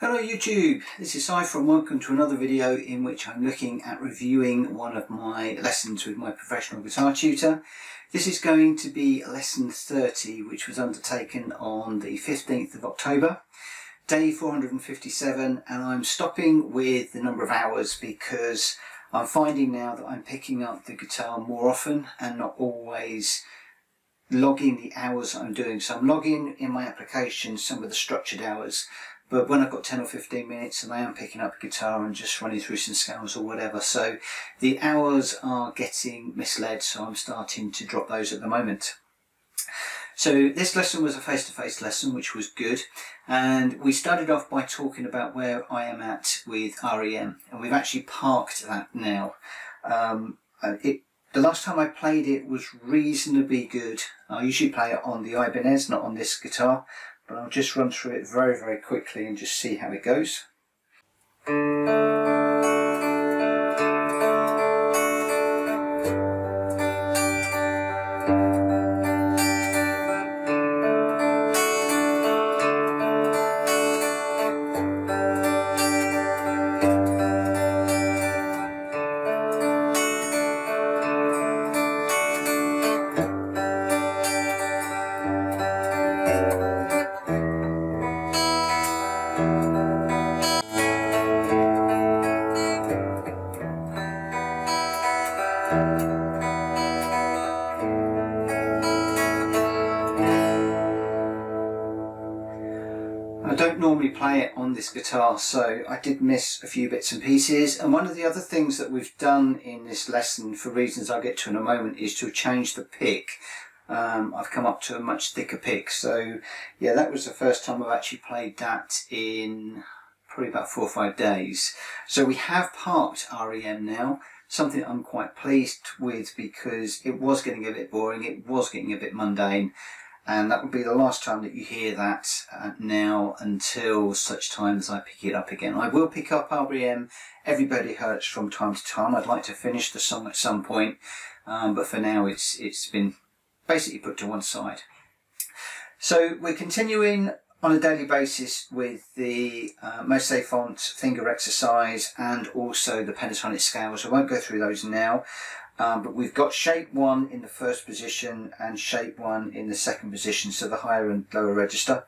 Hello YouTube, this is Sypher and welcome to another video in which I'm looking at reviewing one of my lessons with my professional guitar tutor. This is going to be lesson 30 which was undertaken on the 15th of October, day 457 and I'm stopping with the number of hours because I'm finding now that I'm picking up the guitar more often and not always logging the hours I'm doing. So I'm logging in my application some of the structured hours, but when I've got 10 or 15 minutes and I am picking up a guitar and just running through some scales or whatever, so the hours are getting misled, so I'm starting to drop those at the moment. So this lesson was a face-to-face -face lesson, which was good. And we started off by talking about where I am at with REM. And we've actually parked that now. Um, it, the last time I played it was reasonably good. I usually play it on the Ibanez, not on this guitar. But I'll just run through it very, very quickly and just see how it goes. On this guitar so I did miss a few bits and pieces. And one of the other things that we've done in this lesson for reasons I'll get to in a moment is to change the pick. Um, I've come up to a much thicker pick. So yeah that was the first time I've actually played that in probably about four or five days. So we have parked REM now something I'm quite pleased with because it was getting a bit boring it was getting a bit mundane and that will be the last time that you hear that uh, now until such time as I pick it up again. I will pick up REM, Everybody Hurts from time to time. I'd like to finish the song at some point, um, but for now it's it's been basically put to one side. So we're continuing on a daily basis with the uh, Mose font finger exercise and also the pentatonic scales. I won't go through those now. Um, but we've got shape one in the first position and shape one in the second position, so the higher and lower register.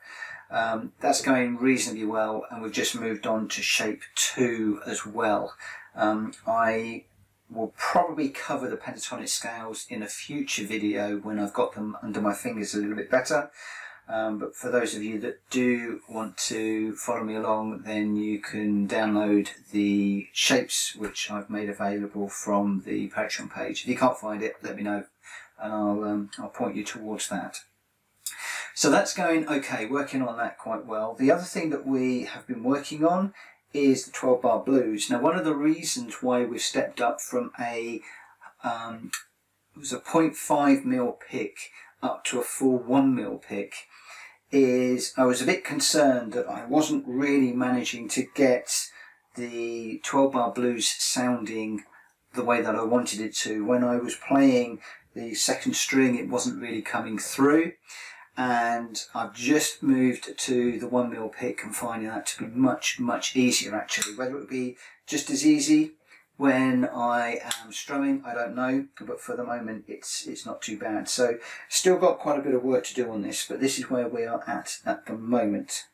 Um, that's going reasonably well, and we've just moved on to shape two as well. Um, I will probably cover the pentatonic scales in a future video when I've got them under my fingers a little bit better. Um, but for those of you that do want to follow me along, then you can download the shapes which I've made available from the Patreon page. If you can't find it, let me know and I'll, um, I'll point you towards that. So that's going okay, working on that quite well. The other thing that we have been working on is the 12 bar blues. Now one of the reasons why we've stepped up from a um, it was a 0.5 mil pick up to a full 1 mil pick is I was a bit concerned that I wasn't really managing to get the 12 bar blues sounding the way that I wanted it to. When I was playing the second string it wasn't really coming through and I've just moved to the one mil pick and finding that to be much much easier actually. Whether it be just as easy when I am strumming, I don't know, but for the moment it's it's not too bad. So still got quite a bit of work to do on this, but this is where we are at at the moment.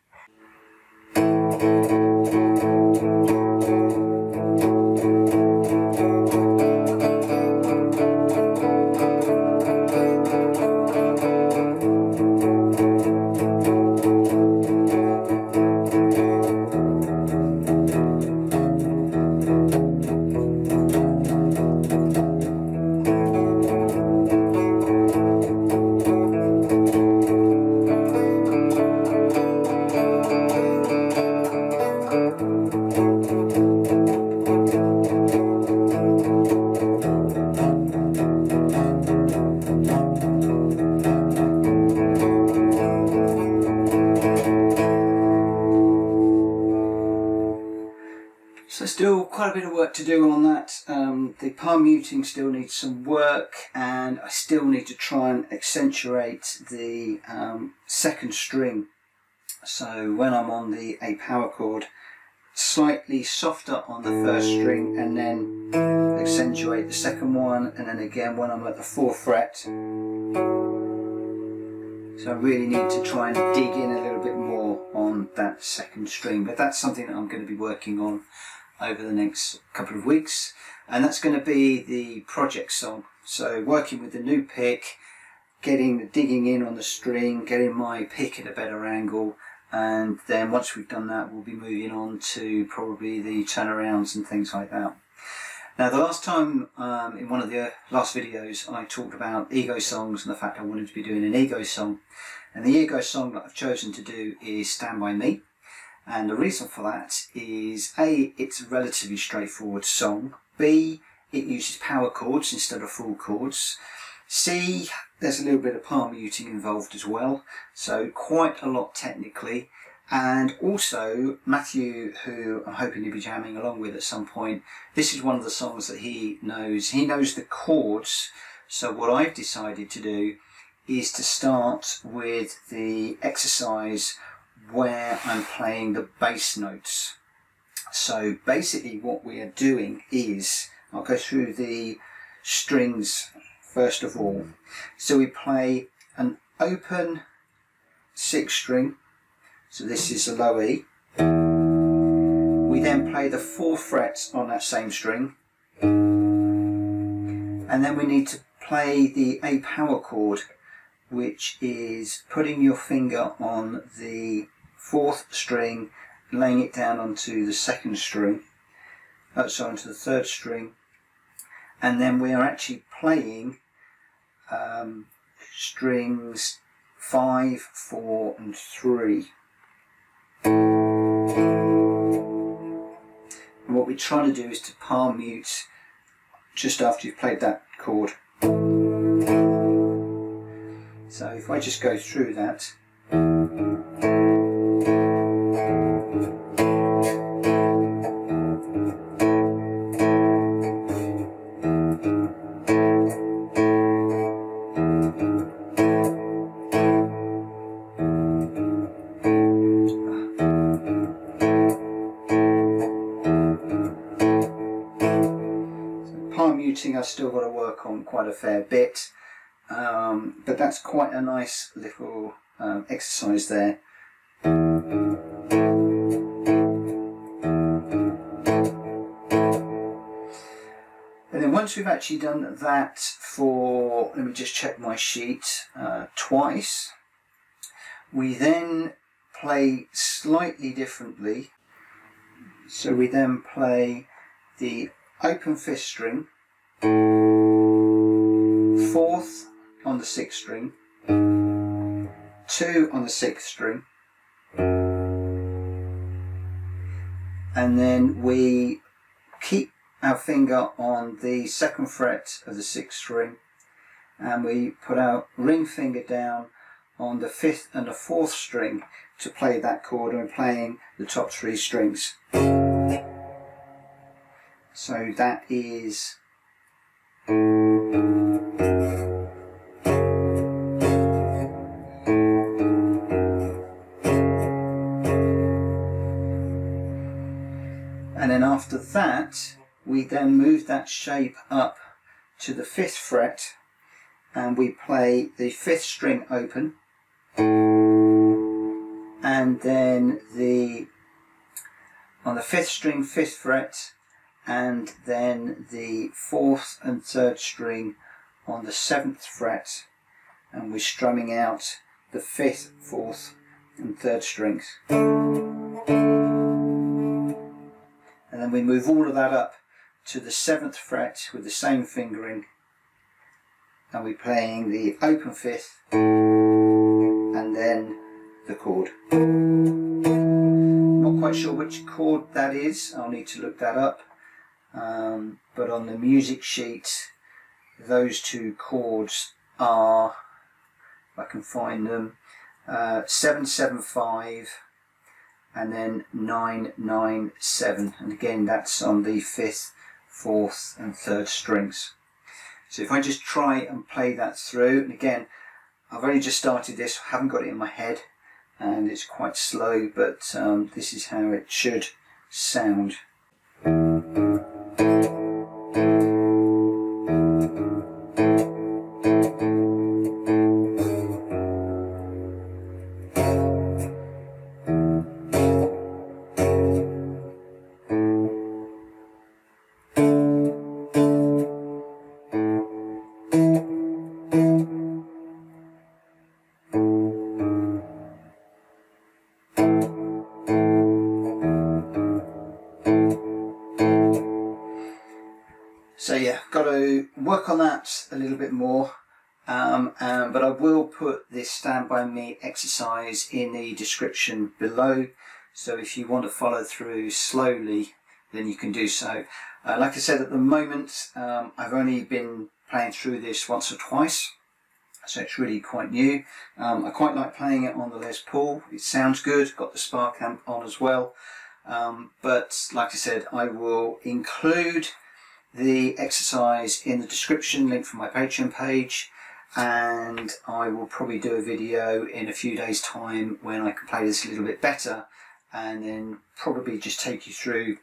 Um, the palm muting still needs some work and I still need to try and accentuate the um, second string. So when I'm on the A power chord, slightly softer on the first string and then accentuate the second one and then again when I'm at the fourth fret. So I really need to try and dig in a little bit more on that second string but that's something that I'm going to be working on over the next couple of weeks and that's going to be the project song. So working with the new pick, getting digging in on the string, getting my pick at a better angle and then once we've done that we'll be moving on to probably the turnarounds and things like that. Now the last time um, in one of the last videos I talked about ego songs and the fact I wanted to be doing an ego song and the ego song that I've chosen to do is Stand By Me and the reason for that is A, it's a relatively straightforward song, B, it uses power chords instead of full chords, C, there's a little bit of palm muting involved as well, so quite a lot technically. And also, Matthew, who I'm hoping to be jamming along with at some point, this is one of the songs that he knows. He knows the chords. So what I've decided to do is to start with the exercise where I'm playing the bass notes. So basically what we are doing is, I'll go through the strings first of all. So we play an open six string, so this is a low E. We then play the four frets on that same string, and then we need to play the A power chord, which is putting your finger on the fourth string, laying it down onto the second string, uh, so onto the third string, and then we are actually playing um, strings 5, 4 and 3. And what we try to do is to palm mute just after you've played that chord. So if I just go through that still got to work on quite a fair bit. Um, but that's quite a nice little um, exercise there. And then once we've actually done that for, let me just check my sheet, uh, twice, we then play slightly differently. So we then play the open fifth string fourth on the sixth string, two on the sixth string, and then we keep our finger on the second fret of the sixth string. And we put our ring finger down on the fifth and the fourth string to play that chord. And playing the top three strings. So that is and then after that we then move that shape up to the fifth fret and we play the fifth string open. And then the on the fifth string fifth fret and then the fourth and third string on the seventh fret and we're strumming out the fifth, fourth and third strings. And then we move all of that up to the seventh fret with the same fingering and we're playing the open fifth and then the chord. Not quite sure which chord that is, I'll need to look that up um, but on the music sheet those two chords are if I can find them uh, 775 and then 997 and again that's on the fifth fourth and third strings so if I just try and play that through and again I've only just started this haven't got it in my head and it's quite slow but um, this is how it should sound. On that a little bit more. Um, um, but I will put this Stand By Me exercise in the description below. So if you want to follow through slowly, then you can do so. Uh, like I said, at the moment, um, I've only been playing through this once or twice. So it's really quite new. Um, I quite like playing it on the Les Paul. It sounds good. Got the Spark amp on as well. Um, but like I said, I will include the exercise in the description, link from my Patreon page, and I will probably do a video in a few days time when I can play this a little bit better and then probably just take you through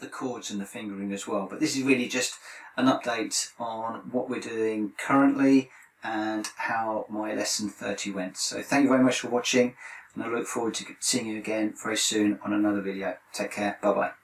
the chords and the fingering as well. But this is really just an update on what we're doing currently and how my lesson 30 went. So thank you very much for watching and I look forward to seeing you again very soon on another video. Take care. Bye bye.